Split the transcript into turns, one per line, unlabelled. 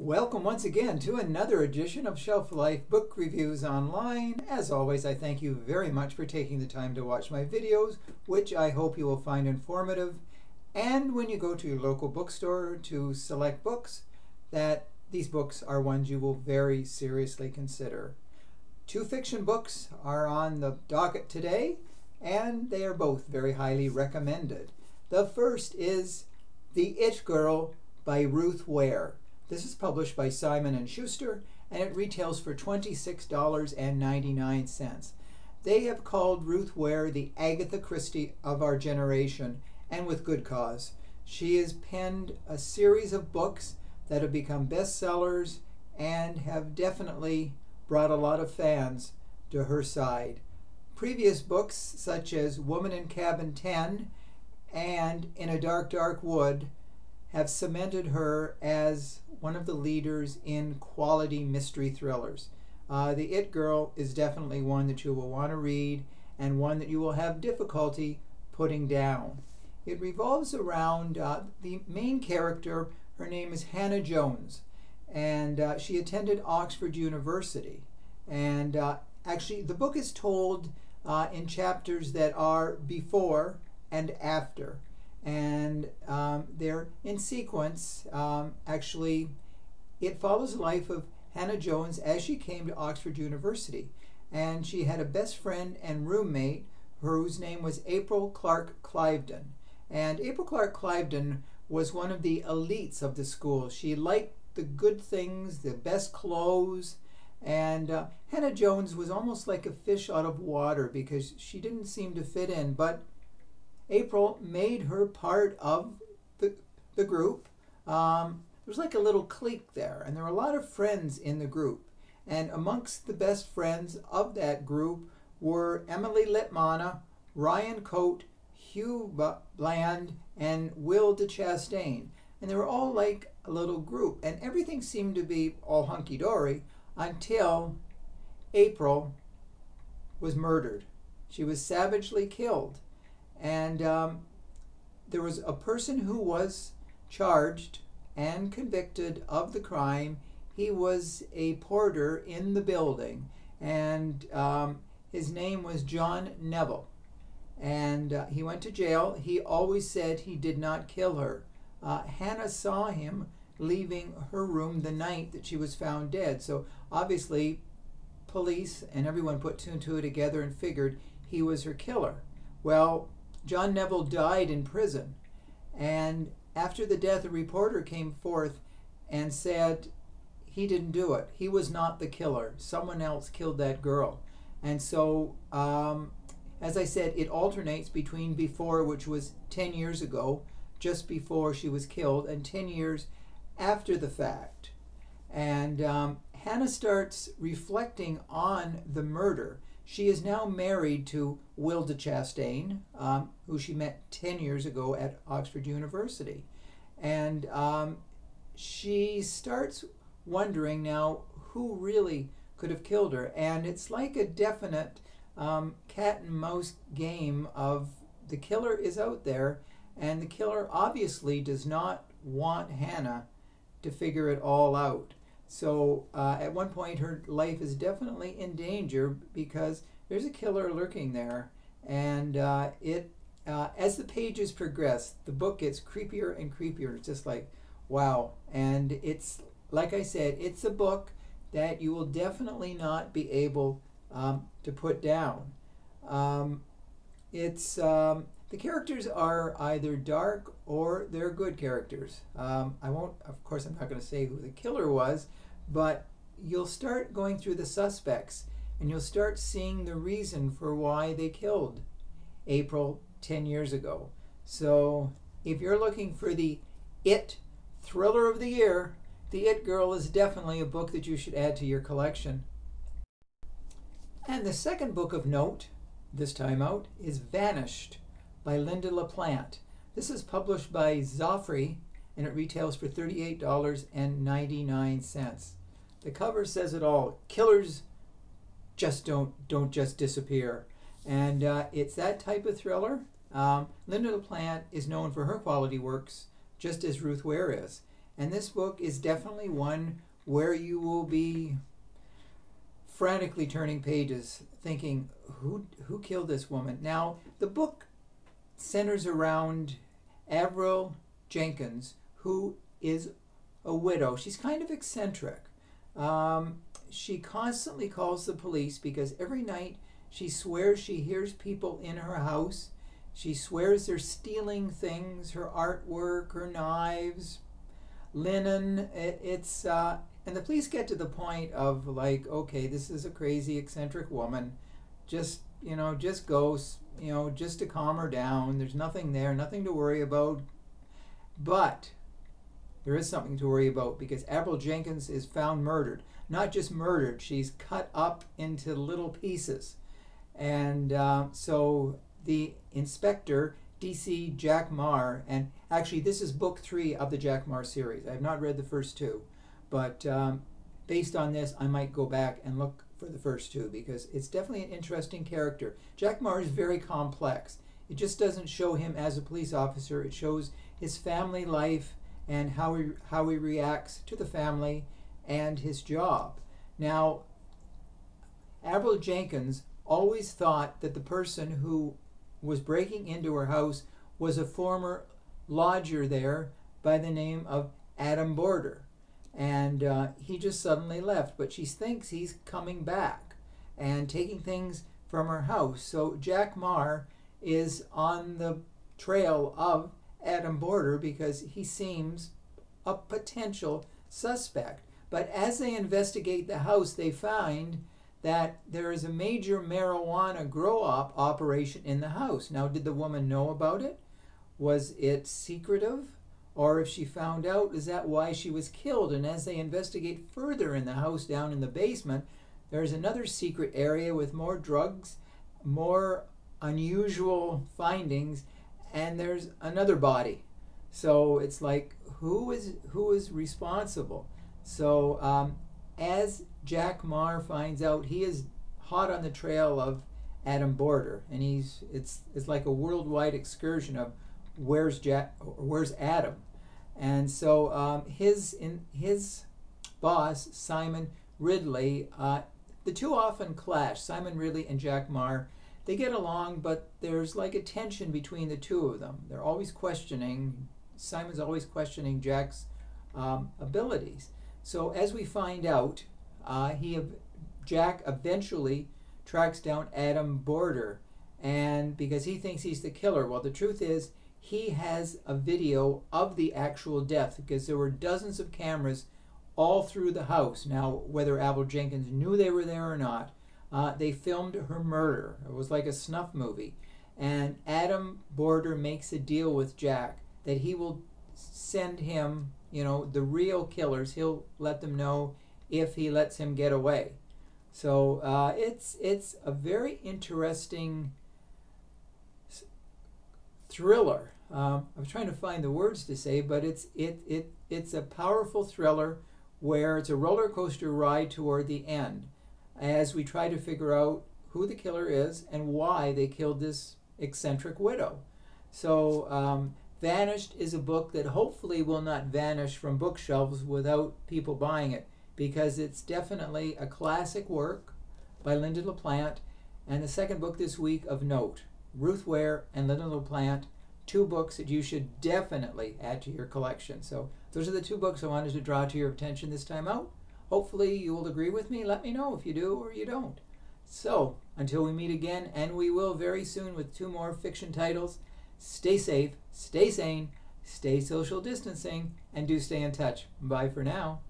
Welcome once again to another edition of Shelf Life Book Reviews Online. As always, I thank you very much for taking the time to watch my videos, which I hope you will find informative. And when you go to your local bookstore to select books, that these books are ones you will very seriously consider. Two fiction books are on the docket today, and they are both very highly recommended. The first is The It Girl by Ruth Ware. This is published by Simon & Schuster and it retails for $26.99. They have called Ruth Ware the Agatha Christie of our generation and with good cause. She has penned a series of books that have become bestsellers and have definitely brought a lot of fans to her side. Previous books such as Woman in Cabin 10 and In a Dark Dark Wood have cemented her as one of the leaders in quality mystery thrillers. Uh, the It Girl is definitely one that you will want to read and one that you will have difficulty putting down. It revolves around uh, the main character. Her name is Hannah Jones, and uh, she attended Oxford University. And uh, actually, the book is told uh, in chapters that are before and after and they're in sequence. Um, actually, it follows the life of Hannah Jones as she came to Oxford University. And she had a best friend and roommate whose name was April Clarke Cliveden. And April Clarke Cliveden was one of the elites of the school. She liked the good things, the best clothes, and uh, Hannah Jones was almost like a fish out of water because she didn't seem to fit in. But April made her part of the, the group. Um, there was like a little clique there, and there were a lot of friends in the group. And amongst the best friends of that group were Emily Litmana, Ryan Coate, Hugh Bland, and Will de Chastain. And they were all like a little group, and everything seemed to be all hunky dory until April was murdered. She was savagely killed. And um, there was a person who was charged and convicted of the crime. He was a porter in the building, and um, his name was John Neville. And uh, he went to jail. He always said he did not kill her. Uh, Hannah saw him leaving her room the night that she was found dead. So obviously, police and everyone put two and two together and figured he was her killer. Well, John Neville died in prison. And after the death, a reporter came forth and said he didn't do it. He was not the killer. Someone else killed that girl. And so, um, as I said, it alternates between before, which was 10 years ago, just before she was killed, and 10 years after the fact. And um, Hannah starts reflecting on the murder she is now married to Will de Chastain, um, who she met 10 years ago at Oxford University. And um, she starts wondering now who really could have killed her. And it's like a definite um, cat and mouse game of the killer is out there, and the killer obviously does not want Hannah to figure it all out. So uh, at one point, her life is definitely in danger because there's a killer lurking there. And uh, it, uh, as the pages progress, the book gets creepier and creepier. It's just like, wow. And it's, like I said, it's a book that you will definitely not be able um, to put down. Um, it's um, the characters are either dark or they're good characters. Um, I won't, of course, I'm not going to say who the killer was, but you'll start going through the suspects and you'll start seeing the reason for why they killed April 10 years ago. So if you're looking for the It thriller of the year, The It Girl is definitely a book that you should add to your collection. And the second book of note, this time out, is Vanished by Lynda La Plante. This is published by Zaffre and it retails for $38.99. The cover says it all. Killers just don't don't just disappear. And uh, it's that type of thriller. Um, Lynda La Plante is known for her quality works, just as Ruth Ware is. And this book is definitely one where you will be frantically turning pages thinking who who killed this woman now the book centers around avril jenkins who is a widow. She's kind of eccentric. Um, she constantly calls the police because every night she swears she hears people in her house. She swears they're stealing things her artwork her knives linen. It, it's uh, and the police get to the point of like, okay, this is a crazy, eccentric woman. Just, you know, just go, you know, just to calm her down. There's nothing there, nothing to worry about. But there is something to worry about because April Jenkins is found murdered. Not just murdered, she's cut up into little pieces. And uh, so the inspector, DC Jack Warr, and actually, this is book three of the Jack Warr series. I have not read the first two. But um, based on this, I might go back and look for the first two because it's definitely an interesting character. Jack Warr is very complex. It just doesn't show him as a police officer. It shows his family life and how he how he reacts to the family and his job. Now, Avril Jenkins always thought that the person who was breaking into her house was a former lodger there by the name of Adam Border and uh, he just suddenly left. But she thinks he's coming back and taking things from her house. So Jack Warr is on the trail of Adam Border because he seems a potential suspect. But as they investigate the house, they find that there is a major marijuana grow op operation in the house. Now, did the woman know about it? Was it secretive? Or if she found out, is that why she was killed? And as they investigate further in the house down in the basement, there's another secret area with more drugs, more unusual findings, and there's another body. So it's like who is who is responsible? So um, as Jack Warr finds out, he is hot on the trail of Adam Border, and he's it's it's like a worldwide excursion of where's Jack, where's Adam, and so um, his in his boss Simon Ridley, uh, the two often clash. Simon Ridley and Jack Warr, they get along, but there's like a tension between the two of them. They're always questioning. Simon's always questioning Jack's um, abilities. So as we find out, uh, he Jack eventually tracks down Adam Border, and because he thinks he's the killer. Well, the truth is he has a video of the actual death because there were dozens of cameras all through the house. Now, whether Avril Jenkins knew they were there or not, uh, they filmed her murder. It was like a snuff movie. And Adam Border makes a deal with Jack that he will send him, you know, the real killers. He'll let them know if he lets him get away. So uh, it's it's a very interesting thriller. Um, I'm trying to find the words to say, but it's it it it's a powerful thriller where it's a roller coaster ride toward the end, as we try to figure out who the killer is and why they killed this eccentric widow. So, um, Vanished is a book that hopefully will not vanish from bookshelves without people buying it because it's definitely a classic work by Lynda LaPlante and the second book this week of note. Ruth Ware and Lynda La Plante, two books that you should definitely add to your collection. So those are the two books I wanted to draw to your attention this time out. Hopefully you will agree with me. Let me know if you do or you don't. So until we meet again, and we will very soon with two more fiction titles, stay safe, stay sane, stay social distancing, and do stay in touch. Bye for now.